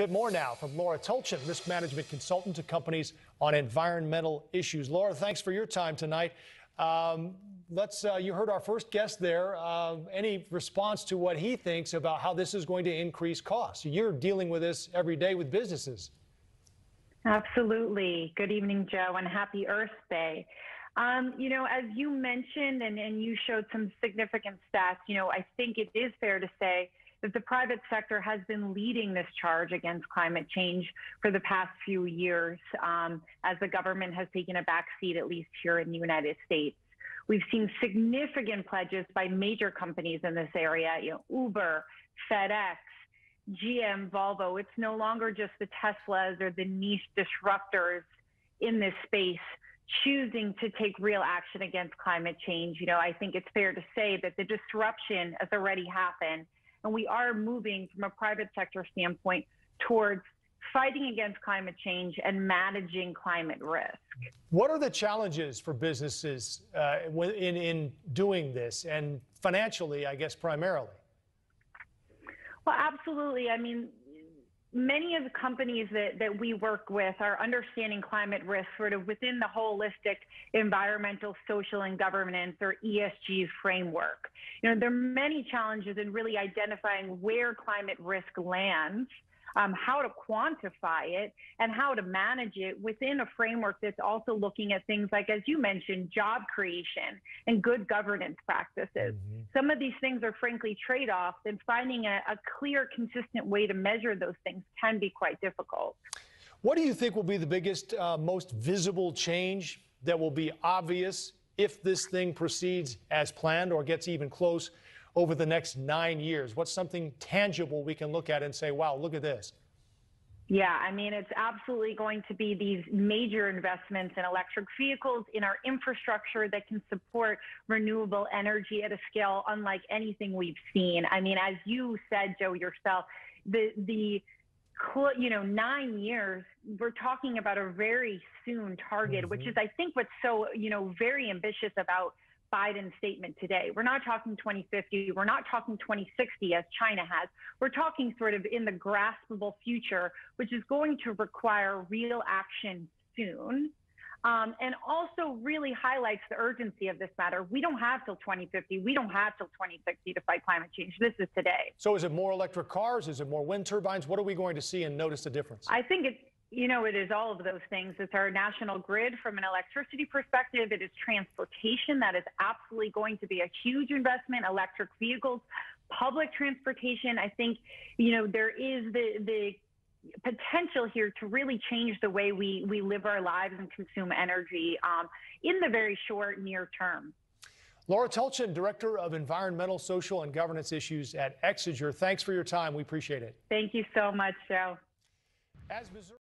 bit more now from Laura Tulchin, risk management consultant to companies on environmental issues. Laura, thanks for your time tonight. Um, let's. Uh, you heard our first guest there. Uh, any response to what he thinks about how this is going to increase costs? You're dealing with this every day with businesses. Absolutely. Good evening, Joe, and happy Earth Day. Um, you know, as you mentioned and, and you showed some significant stats, you know, I think it is fair to say that the private sector has been leading this charge against climate change for the past few years um, as the government has taken a back seat, at least here in the United States. We've seen significant pledges by major companies in this area, you know, Uber, FedEx, GM, Volvo. It's no longer just the Teslas or the niche disruptors in this space choosing to take real action against climate change. You know, I think it's fair to say that the disruption has already happened and we are moving from a private sector standpoint towards fighting against climate change and managing climate risk. What are the challenges for businesses uh, in, in doing this and financially, I guess, primarily? Well, absolutely. I mean, many of the companies that, that we work with are understanding climate risk sort of within the holistic environmental, social, and governance or ESG framework. You know, there are many challenges in really identifying where climate risk lands um, how to quantify it and how to manage it within a framework that's also looking at things like, as you mentioned, job creation and good governance practices. Mm-hmm. Some of these things are frankly trade offs, and finding a, a clear, consistent way to measure those things can be quite difficult. What do you think will be the biggest, uh, most visible change that will be obvious if this thing proceeds as planned or gets even close over the next nine years? What's something tangible we can look at and say, wow, look at this? Yeah, I mean, it's absolutely going to be these major investments in electric vehicles, in our infrastructure that can support renewable energy at a scale unlike anything we've seen. I mean, as you said, Joe, yourself, the, the, you know, nine years, we're talking about a very soon target, mm-hmm. which is, I think, what's so, you know, very ambitious about Biden statement today. We're not talking 2050. We're not talking 2060 as China has. We're talking sort of in the graspable future, which is going to require real action soon. Um, and also really highlights the urgency of this matter. We don't have till 2050. We don't have till 2060 to fight climate change. This is today. So is it more electric cars? Is it more wind turbines? What are we going to see and notice the difference? I think it's you know, it is all of those things. It's our national grid from an electricity perspective. It is transportation. That is absolutely going to be a huge investment. Electric vehicles, public transportation. I think, you know, there is the, the potential here to really change the way we, we live our lives and consume energy um, in the very short near term. Laura Tulchin, Director of Environmental, Social, and Governance Issues at Exiger. Thanks for your time. We appreciate it. Thank you so much, Joe. As Missouri